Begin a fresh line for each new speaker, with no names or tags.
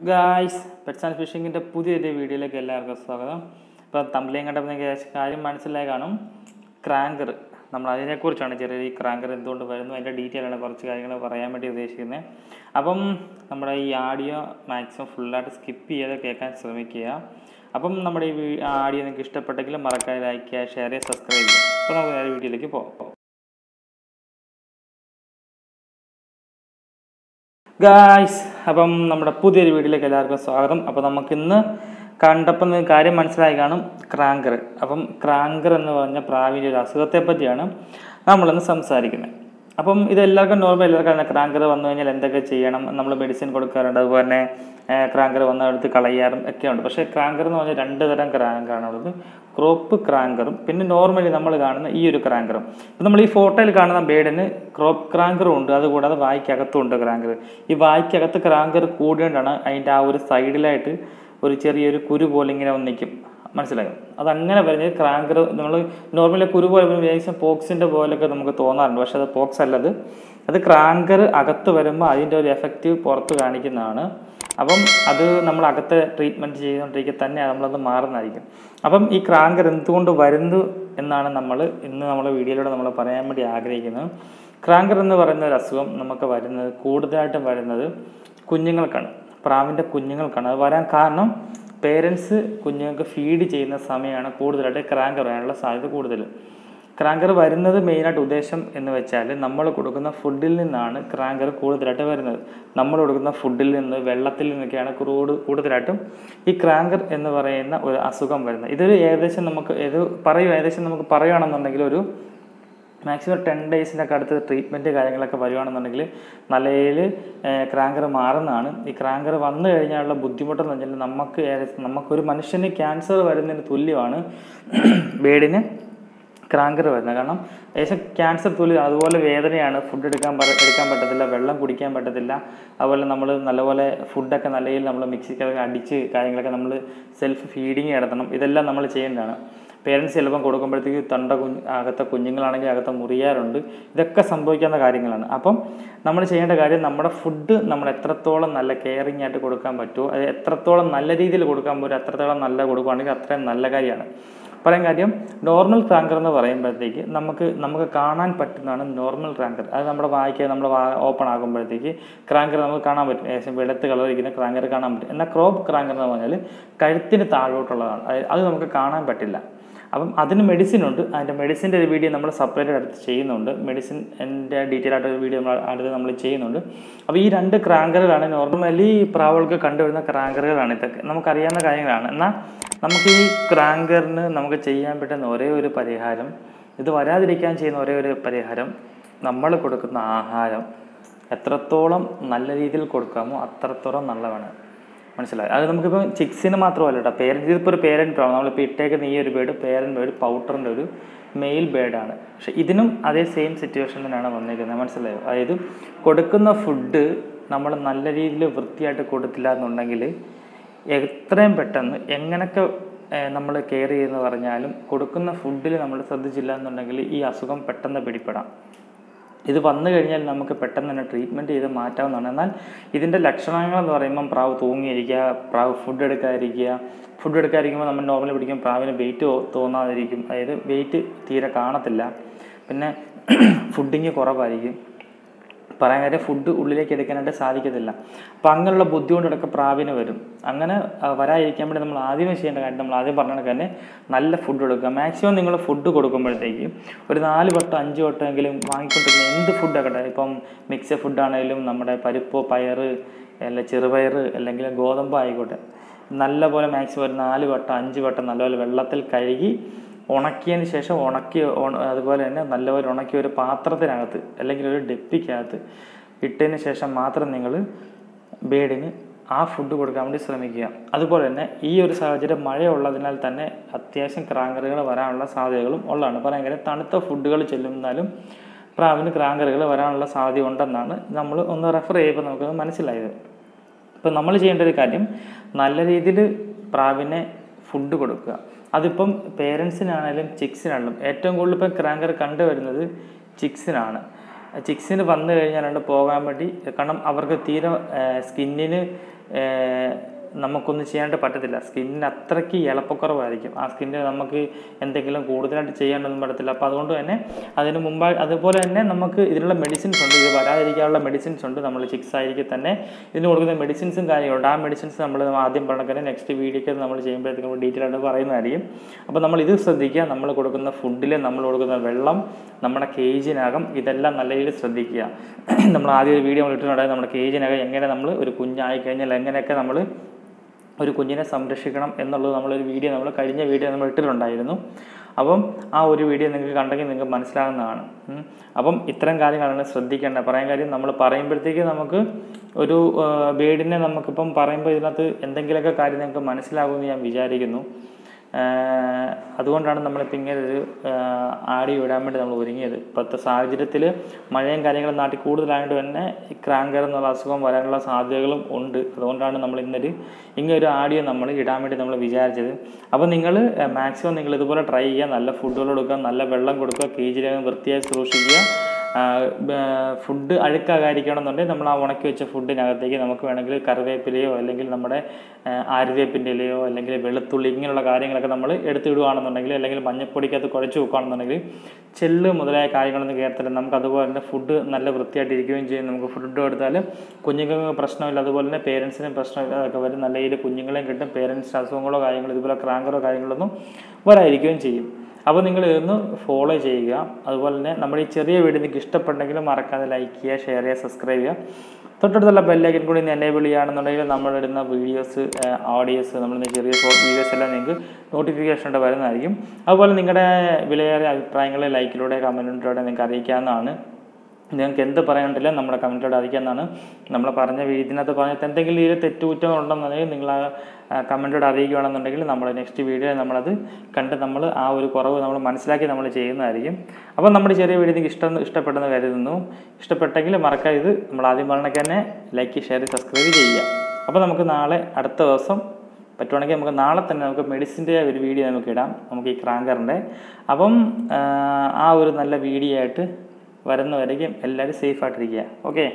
Guys pets and ഫിഷിങ്ങിന്റെ പുതിയൊരു വീഡിയോയിലേക്ക് എല്ലാവർക്കും സ്വാഗതം. ഇപ്പോൾ തമ്പിലേയും കണ്ടപ്പോൾ നിങ്ങൾക്ക് കാര്യം മനസ്സിലായി കാണും. ക്രാങ്കർ നമ്മൾ അതിനെക്കുറിച്ചാണ് ചെറിയ ഈ ക്രാങ്കർ എന്തുകൊണ്ട് വരുന്നു അതിന്റെ ഡീറ്റെയിൽ ആണ് കുറച്ച് കാര്യങ്ങൾ പറയാൻ വേണ്ടി ഉദ്ദേശിക്കുന്നത് അപ്പം നമ്മുടെ ഈ ആഡിയോ മാക്സിമം ഫുള്ളായിട്ട് സ്കിപ്പ് ചെയ്യാതെ കേൾക്കാൻ ശ്രമിക്കുക. അപ്പം നമ്മുടെ ഈ ആഡിയോ നിങ്ങൾക്ക് ഇഷ്ടപ്പെട്ടെങ്കിൽ മറക്കാതെ ലൈക്ക് ചെയ്യുക ഷെയർ ചെയ്യുക സബ്സ്ക്രൈബ് ചെയ്യുക. അപ്പോൾ നമുക്ക് നേരെ വീഡിയോയിലേക്ക് പോകാം. ഗായ്സ് അപ്പം നമ്മുടെ പുതിയൊരു വീഡിയോയിലേക്ക് എല്ലാവർക്കും സ്വാഗതം. അപ്പോൾ നമുക്കിന്ന് കണ്ടപ്പം കാര്യം മനസ്സിലായി കാണും. ക്രാങ്കർ. അപ്പം ക്രാങ്കർ എന്ന് പറഞ്ഞ പ്രാവിന്റെ ഒരു അസുഖത്തെ പറ്റിയാണ് നമ്മളിന്ന് സംസാരിക്കുന്നത്. അപ്പം ഇത് എല്ലാവർക്കും നോർമൽ എല്ലാവർക്കും ക്രാങ്കർ വന്നു കഴിഞ്ഞാൽ എന്തൊക്കെ ചെയ്യണം? നമ്മൾ മെഡിസിൻ കൊടുക്കാറുണ്ട്. അതുപോലെ തന്നെ ക്രാങ്കർ വന്ന എടുത്ത് കളയാറും ഒക്കെ ഉണ്ട്. പക്ഷേ ക്രാങ്കർ എന്ന് പറഞ്ഞാൽ രണ്ട് തരം ക്രാങ്കാണ് ഉള്ളത്. ക്രോപ്പ് ക്രാങ്കറും പിന്നെ നോർമലി നമ്മൾ കാണുന്ന ഈ ഒരു ക്രാങ്കറും ഇപ്പം നമ്മൾ ഈ ഫോട്ടോയിൽ കാണുന്ന ബേഡിന് ക്രോപ്പ് ക്രാങ്കറും ഉണ്ട്. അതുകൂടാതെ വായ്ക്കകത്തും ഉണ്ട് ക്രാങ്കർ ഈ വായ്ക്കകത്ത് ക്രാങ്കർ കൂടിയോണ്ടാണ് അതിന്റെ ആ ഒരു സൈഡിലായിട്ട് ഒരു ചെറിയൊരു കുരു പോലെ ഇങ്ങനെ വന്ന് നിൽക്കും മനസ്സിലായോ? അതങ്ങനെ പറഞ്ഞ് ക്രാങ്കർ നമ്മൾ നോർമലി കുരു പോലെ വേഗം പോക്സിന്റെ പോലെയൊക്കെ നമുക്ക് തോന്നാറുണ്ട്. പക്ഷേ അത് പോക്സ് അല്ലത് അത്. ക്രാങ്കർ അകത്ത് വരുമ്പോൾ അതിന്റെ ഒരു എഫക്റ്റീവ് പുറത്ത് കാണിക്കുന്നതാണ്. അപ്പം അത് നമ്മൾ അകത്തെ ട്രീറ്റ്മെന്റ് ചെയ്തുകൊണ്ടിരിക്കുക തന്നെ നമ്മളത് മാറുന്നതായിരിക്കും. അപ്പം ഈ ക്രാങ്കർ എന്തുകൊണ്ട് വരുന്നു എന്നാണ് നമ്മൾ ഇന്ന് നമ്മുടെ വീഡിയോയിലൂടെ നമ്മൾ പറയാൻ വേണ്ടി ആഗ്രഹിക്കുന്നത്. ക്രാങ്കർ എന്ന് പറയുന്ന ഒരു അസുഖം നമുക്ക് വരുന്നത് കൂടുതലായിട്ടും വരുന്നത് കുഞ്ഞുങ്ങൾക്കാണ്. പ്രാവിന്റെ കുഞ്ഞുങ്ങൾക്കാണ്. അത് വരാൻ കാരണം പേരൻസ് കുഞ്ഞുങ്ങൾക്ക് ഫീഡ് ചെയ്യുന്ന സമയമാണ് കൂടുതലായിട്ട് ക്രാങ്കർ വരാനുള്ള സാധ്യത കൂടുതൽ. ക്രാങ്കർ വരുന്നത് മെയിനായിട്ട് ഉദ്ദേശം എന്ന് വെച്ചാൽ നമ്മൾ കൊടുക്കുന്ന ഫുഡിൽ നിന്നാണ് ക്രാങ്കർ കൂടുതലായിട്ട് വരുന്നത്. നമ്മൾ കൊടുക്കുന്ന ഫുഡിൽ നിന്ന് വെള്ളത്തിൽ നിന്നൊക്കെയാണ് കൂട് കൂടുതലായിട്ടും ഈ ക്രാങ്കർ എന്ന് പറയുന്ന ഒരു അസുഖം വരുന്നത്. ഇതൊരു ഏകദേശം നമുക്ക് ഇത് പറയും ഏകദേശം നമുക്ക് പറയുകയാണെന്നുണ്ടെങ്കിൽ ഒരു മാക്സിമം ടെൻ ഡേയ്സിന്റെ ഒക്കെ അടുത്ത് ട്രീറ്റ്മെന്റ് കാര്യങ്ങളൊക്കെ വരുവാണെന്നുണ്ടെങ്കിൽ നിലയിൽ ക്രാങ്കർ മാറുന്നതാണ്. ഈ ക്രാങ്കർ വന്നു കഴിഞ്ഞാലുള്ള ബുദ്ധിമുട്ടെന്ന് വെച്ചാൽ നമുക്ക് നമുക്കൊരു മനുഷ്യന് ക്യാൻസർ വരുന്നതിന് തുല്യമാണ് ബേഡിന് ക്രാങ്കർ വരുന്നത്. കാരണം ഏകദേശം ക്യാൻസർ തുല്യം അതുപോലെ വേദനയാണ്. ഫുഡ് എടുക്കാൻ എടുക്കാൻ പറ്റത്തില്ല വെള്ളം കുടിക്കാൻ പറ്റത്തില്ല. അതുപോലെ നമ്മൾ നല്ലപോലെ ഫുഡൊക്കെ നല്ല രീതിയിൽ നമ്മൾ മിക്സിക്കൊക്കെ അടിച്ച് കാര്യങ്ങളൊക്കെ നമ്മൾ സെൽഫ് ഫീഡിങ് നടത്തണം. ഇതെല്ലാം നമ്മൾ ചെയ്യേണ്ടതാണ്. പേരൻസ് ചിലപ്പം കൊടുക്കുമ്പോഴത്തേക്ക് തൊണ്ട കുഞ്ഞ് അകത്തെ കുഞ്ഞുങ്ങളാണെങ്കിൽ അകത്തെ മുറിയാറുണ്ട്. ഇതൊക്കെ സംഭവിക്കാവുന്ന കാര്യങ്ങളാണ്. അപ്പം നമ്മൾ ചെയ്യേണ്ട കാര്യം നമ്മുടെ ഫുഡ് നമ്മൾ എത്രത്തോളം നല്ല കെയറിങ് ആയിട്ട് കൊടുക്കാൻ പറ്റുമോ അത് എത്രത്തോളം നല്ല രീതിയിൽ കൊടുക്കാൻ പറ്റുമോ അത്രത്തോളം നല്ല കൊടുക്കുകയാണെങ്കിൽ അത്രയും നല്ല കാര്യമാണ്. പറയാൻ കാര്യം നോർമൽ റാങ്കർ എന്ന് പറയുമ്പോഴത്തേക്ക് നമുക്ക് നമുക്ക് കാണാൻ പറ്റുന്നതാണ് നോർമൽ റാങ്കർ അത് നമ്മുടെ വായിക്കാൻ നമ്മൾ ഓപ്പൺ ആകുമ്പോഴത്തേക്ക് ക്രാങ്കർ നമുക്ക് കാണാൻ പറ്റും. ഏകദേശം വെളുത്ത് കളർ ഇരിക്കുന്ന ക്രാങ്കർ കാണാൻ പറ്റും. എന്നാൽ ക്രോപ്പ് ക്രാങ്കർ എന്ന് പറഞ്ഞാൽ കഴുത്തിന് താഴോട്ടുള്ളതാണ്. അത് നമുക്ക് കാണാൻ പറ്റില്ല. അപ്പം അതിന് മെഡിസിൻ ഉണ്ട് അതിന്റെ മെഡിസിന്റെ ഒരു വീഡിയോ നമ്മൾ സെപ്പറേറ്റ് അടുത്ത് ചെയ്യുന്നുണ്ട്. മെഡിസിൻ എന്റെ ഡീറ്റെയിൽ ആയിട്ട് ഒരു വീഡിയോ നമ്മൾ അടുത്ത് നമ്മൾ ചെയ്യുന്നുണ്ട്. അപ്പോൾ ഈ രണ്ട് ക്രാങ്കറുകളാണ് നോർമലി പ്രാവുകൾക്ക് കണ്ടുവരുന്ന ക്രാങ്കറുകളാണ് ഇതൊക്കെ നമുക്കറിയാവുന്ന കാര്യങ്ങളാണ്. എന്നാൽ നമുക്ക് ഈ ക്രാങ്കറിന് നമുക്ക് ചെയ്യാൻ പറ്റുന്ന ഒരേ ഒരു പരിഹാരം ഇത് വരാതിരിക്കാൻ ചെയ്യുന്ന ഒരേ ഒരു പരിഹാരം നമ്മൾ കൊടുക്കുന്ന ആഹാരം എത്രത്തോളം നല്ല രീതിയിൽ കൊടുക്കാമോ അത്രത്തോളം നല്ലതാണ്. മനസ്സിലായി. അത് നമുക്കിപ്പോൾ ചിക്സിന് മാത്രമല്ല കേട്ടോ പേരന്റ് ഇതിപ്പോൾ ഒരു പേരന്റ് പ്രോബ്ലം നമ്മളിപ്പോൾ ഇട്ടേക്കുന്ന ഈ ഒരു ബേഡ് പേരന്റ് ബേഡ് പൗട്ടറിന്റെ ഒരു മെയിൽ ബേഡാണ് പക്ഷെ ഇതിനും അതേ സെയിം സിറ്റുവേഷൻ തന്നെയാണ് വന്നിരിക്കുന്നത് മനസ്സിലായോ? അതായത് കൊടുക്കുന്ന ഫുഡ് നമ്മൾ നല്ല രീതിയിൽ വൃത്തിയായിട്ട് കൊടുത്തില്ല എന്നുണ്ടെങ്കിൽ എത്രയും പെട്ടെന്ന് എങ്ങനെയൊക്കെ നമ്മൾ കെയർ ചെയ്യുന്നു പറഞ്ഞാലും കൊടുക്കുന്ന ഫുഡിൽ നമ്മൾ ശ്രദ്ധിച്ചില്ല എന്നുണ്ടെങ്കിൽ ഈ അസുഖം പെട്ടെന്ന് പിടിപ്പെടാം. ഇത് വന്നു കഴിഞ്ഞാൽ നമുക്ക് പെട്ടെന്ന് തന്നെ ട്രീറ്റ്മെന്റ് ചെയ്ത് മാറ്റാവുന്നതാണ്. എന്നാൽ ഇതിന്റെ ലക്ഷണങ്ങൾ എന്ന് പറയുമ്പം പ്രാവ് തൂങ്ങിയിരിക്കുക പ്രാവ് ഫുഡ് എടുക്കാതിരിക്കുക. ഫുഡ് എടുക്കാതിരിക്കുമ്പോൾ നമ്മൾ നോർമലി പിടിക്കും പ്രാവിന് വെയിറ്റ് തോന്നാതിരിക്കും. അതായത് വെയിറ്റ് തീരെ കാണത്തില്ല. പിന്നെ ഫുഡിങ് കുറവായിരിക്കും. പറയാൻ കാര്യം ഫുഡ് ഉള്ളിലേക്ക് എടുക്കാനായിട്ട് സാധിക്കത്തില്ല. അപ്പം അങ്ങനെയുള്ള ബുദ്ധിമുട്ടൊക്കെ പ്രാവിന് വരും. അങ്ങനെ വരാതിരിക്കാൻ വേണ്ടി നമ്മൾ ആദ്യമേ ചെയ്യേണ്ട കാര്യം നമ്മൾ ആദ്യം പറഞ്ഞ തന്നെ നല്ല ഫുഡ് കൊടുക്കുക. മാക്സിമം നിങ്ങൾ ഫുഡ് കൊടുക്കുമ്പോഴത്തേക്ക് ഒരു നാല് വട്ടം അഞ്ച് വട്ടമെങ്കിലും വാങ്ങിക്കൊണ്ടിരിക്കുന്ന എന്ത് ഫുഡാക്കട്ടെ ഇപ്പം മിക്സഡ് ഫുഡാണെങ്കിലും നമ്മുടെ പരിപ്പ് പയർ അല്ല ചെറുപയർ അല്ലെങ്കിൽ ഗോതമ്പ് ആയിക്കോട്ടെ. നല്ലപോലെ മാക്സിമം ഒരു നാല് വട്ടം അഞ്ച് വട്ടം നല്ലപോലെ വെള്ളത്തിൽ കഴുകി ഉണക്കിയതിന് ശേഷം ഉണക്കി അതുപോലെ തന്നെ നല്ലപോലെ ഉണക്കിയ ഒരു പാത്രത്തിനകത്ത് അല്ലെങ്കിൽ ഒരു ഡെപ്പിക്കകത്ത് ഇട്ടതിന് ശേഷം മാത്രം നിങ്ങൾ ബേഡിന് ആ ഫുഡ് കൊടുക്കാൻ വേണ്ടി ശ്രമിക്കുക. അതുപോലെ തന്നെ ഈ ഒരു സാഹചര്യം മഴയുള്ളതിനാൽ തന്നെ അത്യാവശ്യം ക്രാങ്കറുകൾ വരാനുള്ള സാധ്യതകളും ഉള്ളതാണ്. പറയാൻ തണുത്ത ഫുഡുകൾ ചെല്ലുന്നാലും പ്രാവിന് ക്രാങ്കറുകൾ വരാനുള്ള സാധ്യത ഉണ്ടെന്നാണ് നമ്മൾ ഒന്ന് റെഫർ ചെയ്യുമ്പോൾ നമുക്കത് മനസ്സിലായത്. ഇപ്പം നമ്മൾ ചെയ്യേണ്ട ഒരു കാര്യം നല്ല രീതിയിൽ പ്രാവിനെ ഫുഡ് കൊടുക്കുക. അതിപ്പം പേരൻസിനാണെങ്കിലും ചിക്സിനാണെങ്കിലും ഏറ്റവും കൂടുതൽ ഇപ്പം ക്രാങ്കർ കണ്ടുവരുന്നത് ചിക്സിനാണ്. ചിക്സിന് വന്നു കഴിഞ്ഞാൽ പോകാൻ വേണ്ടി കാരണം അവർക്ക് തീരെ സ്കിന്നിന് നമുക്കൊന്നും ചെയ്യാനായിട്ട് പറ്റത്തില്ല. സ്കിന്നിന് അത്രയ്ക്ക് എളുപ്പക്കുറവായിരിക്കും. ആ സ്കിന്നിന് നമുക്ക് എന്തെങ്കിലും കൂടുതലായിട്ട് ചെയ്യാനൊന്നും പറ്റത്തില്ല. അപ്പോൾ അതുകൊണ്ട് തന്നെ അതിന് മുമ്പായി അതുപോലെ തന്നെ നമുക്ക് ഇതിനുള്ള മെഡിസിൻസ് ഉണ്ട്. ഇത് വരാതിരിക്കാനുള്ള മെഡിസിൻസ് ഉണ്ട്. നമ്മൾ ചിക്സ് ആയിരിക്കും തന്നെ ഇതിന് കൊടുക്കുന്ന മെഡിസിൻസും കാര്യങ്ങളുണ്ട്. ആ മെഡിസിൻസ് നമ്മൾ ആദ്യം പറഞ്ഞ നെക്സ്റ്റ് വീഡിയോക്ക് നമ്മൾ ചെയ്യുമ്പോഴത്തേക്കും ഡീറ്റെയിൽ ആയിട്ട് പറയുന്നതായിരിക്കും. അപ്പോൾ നമ്മൾ ഇത് ശ്രദ്ധിക്കുക. നമ്മൾ കൊടുക്കുന്ന ഫുഡിൽ നമ്മൾ കൊടുക്കുന്ന വെള്ളം നമ്മുടെ കേജിനകം ഇതെല്ലാം നല്ല രീതിയിൽ ശ്രദ്ധിക്കുക. നമ്മൾ ആദ്യം വീഡിയോ നമ്മൾ ഇട്ടിട്ടുണ്ടായിരുന്നു. നമ്മുടെ കേജിനകം എങ്ങനെ നമ്മൾ ഒരു കുഞ്ഞായി കഴിഞ്ഞാൽ എങ്ങനെയൊക്കെ നമ്മൾ ഒരു കുഞ്ഞിനെ സംരക്ഷിക്കണം എന്നുള്ളത് നമ്മളൊരു വീഡിയോ നമ്മൾ കഴിഞ്ഞ വീഡിയോ നമ്മൾ ഇട്ടിട്ടുണ്ടായിരുന്നു. അപ്പം ആ ഒരു വീഡിയോ നിങ്ങൾക്ക് കണ്ടെങ്കിൽ നിങ്ങൾക്ക് മനസ്സിലാകുന്നതാണ്. അപ്പം ഇത്തരം കാര്യങ്ങളാണ് ശ്രദ്ധിക്കേണ്ടത്. പറയാൻ കാര്യം നമ്മൾ പറയുമ്പോഴത്തേക്ക് നമുക്ക് ഒരു ബേഡിനെ നമുക്കിപ്പം പറയുമ്പോൾ ഇതിനകത്ത് എന്തെങ്കിലുമൊക്കെ കാര്യം നിങ്ങൾക്ക് മനസ്സിലാകുമെന്ന് ഞാൻ വിചാരിക്കുന്നു. അതുകൊണ്ടാണ് നമ്മളിപ്പോൾ ഇങ്ങനെ ഒരു ആടി വിടാൻ വേണ്ടി നമ്മൾ ഒരുങ്ങിയത്. ഇപ്പോഴത്തെ സാഹചര്യത്തിൽ മഴയും കാര്യങ്ങളും നാട്ടിൽ കൂടുതലായതുകൊണ്ട് തന്നെ ക്രാങ്കർ എന്നുള്ള അസുഖം വരാനുള്ള സാധ്യതകളും ഉണ്ട്. അതുകൊണ്ടാണ് നമ്മൾ ഇന്നൊരു ഇങ്ങനെ ഒരു ആടിയെ നമ്മൾ ഇടാൻ വേണ്ടി നമ്മൾ വിചാരിച്ചത്. അപ്പോൾ നിങ്ങൾ മാക്സിമം നിങ്ങൾ ഇതുപോലെ ട്രൈ ചെയ്യുക. നല്ല ഫുഡുകൾ കൊടുക്കുക നല്ല വെള്ളം കൊടുക്കുക കേജിലകം വൃത്തിയായി സൂക്ഷിക്കുക. ഫുഡ് അഴുക്കാകാതിരിക്കണം എന്നുണ്ടെങ്കിൽ നമ്മൾ ആ ഉണക്കി വെച്ച ഫുഡിനകത്തേക്ക് നമുക്ക് വേണമെങ്കിൽ കറിവേപ്പിലയോ അല്ലെങ്കിൽ നമ്മുടെ ആര്യവേപ്പിന്റെ ഇലയോ അല്ലെങ്കിൽ വെളുത്തുള്ളി ഇങ്ങനെയുള്ള കാര്യങ്ങളൊക്കെ നമ്മൾ എടുത്തു എടുത്തിടുകയാണെന്നുണ്ടെങ്കിൽ അല്ലെങ്കിൽ മഞ്ഞപ്പൊടിക്കകത്ത് കുഴച്ച് വെക്കുകയാണെന്നുണ്ടെങ്കിൽ ചെല്ല് മുതലായ കാര്യങ്ങളൊന്നും കയറത്തില്ല നമുക്ക് അതുപോലെ തന്നെ ഫുഡ് നല്ല വൃത്തിയായിട്ട് ഇരിക്കുകയും ചെയ്യും. നമുക്ക് ഫുഡ് എടുത്താൽ കുഞ്ഞുങ്ങൾക്ക് പ്രശ്നമില്ല. അതുപോലെ തന്നെ പേരൻസിനും പ്രശ്നമില്ല. അതൊക്കെ വരും. നല്ല രീതിയിൽ കുഞ്ഞുങ്ങളെയും കിട്ടും. പേരൻസിന് അസുഖങ്ങളോ കാര്യങ്ങളോ ഇതുപോലെ ക്രാങ്കറോ കാര്യങ്ങളൊന്നും വരാതിരിക്കുകയും ചെയ്യും. അപ്പോൾ നിങ്ങൾ ഇതൊന്ന് ഫോളോ ചെയ്യുക. അതുപോലെ തന്നെ നമ്മുടെ ഈ ചെറിയ വീഡിയോ നിങ്ങൾക്ക് ഇഷ്ടപ്പെട്ടെങ്കിൽ മറക്കാതെ ലൈക്ക് ചെയ്യുക ഷെയർ ചെയ്യുക സബ്സ്ക്രൈബ് ചെയ്യുക. തൊട്ടടുത്തുള്ള ബെല്ലൈക്കൻ കൂടി ഒന്ന് എനേബിൾ ചെയ്യുകയാണെന്നുണ്ടെങ്കിൽ നമ്മളിടുന്ന വീഡിയോസ് ഓഡിയോസ് നമ്മൾ ചെറിയ വീഡിയോസ് എല്ലാം നിങ്ങൾക്ക് നോട്ടിഫിക്കേഷൻ ആയിട്ട് വരുന്നതായിരിക്കും. അതുപോലെ നിങ്ങളുടെ വിലയേറെ അഭിപ്രായങ്ങൾ ലൈക്കിലൂടെ കമന്റിലൂടെ നിങ്ങൾക്ക് അറിയിക്കാവുന്നതാണ്. നിങ്ങൾക്ക് എന്ത് പറയാനുണ്ടല്ലോ നമ്മുടെ കമന്റിലൂടെ അറിയിക്കാവുന്നതാണ്. നമ്മൾ പറഞ്ഞ ഇതിനകത്ത് പറഞ്ഞത് എന്തെങ്കിലും ഇതിൽ തെറ്റുകുറ്റം ഉണ്ടെന്നുണ്ടെങ്കിൽ നിങ്ങൾ ആ കമന്റിലൂടെ അറിയിക്കുകയാണെന്നുണ്ടെങ്കിൽ നമ്മൾ നെക്സ്റ്റ് വീഡിയോയിൽ നമ്മളത് കണ്ട് നമ്മൾ ആ ഒരു കുറവ് നമ്മൾ മനസ്സിലാക്കി നമ്മൾ ചെയ്യുന്നതായിരിക്കും. അപ്പോൾ നമ്മുടെ ചെറിയ വീഡിയോ നിങ്ങൾക്ക് ഇഷ്ടം ഇഷ്ടപ്പെട്ടെന്ന് കരുതുന്നു. ഇഷ്ടപ്പെട്ടെങ്കിൽ മറക്കാതെ ഇത് നമ്മൾ ആദ്യം പറഞ്ഞൊക്കെ തന്നെ ലൈക്ക് ഷെയർ സബ്സ്ക്രൈബ് ചെയ്യുക. അപ്പോൾ നമുക്ക് നാളെ അടുത്ത ദിവസം പറ്റുവാണെങ്കിൽ നമുക്ക് നാളെ തന്നെ നമുക്ക് മെഡിസിന്റെ ഒരു വീഡിയോ നമുക്ക് ഇടാം. നമുക്ക് ഈ ക്രാങ്കറിന്റെ അപ്പം ആ ഒരു നല്ല വീഡിയോ ആയിട്ട് വരുന്നവരേക്കും എല്ലാവരും സേഫ് ആയിട്ടിരിക്കുക. ഓക്കെ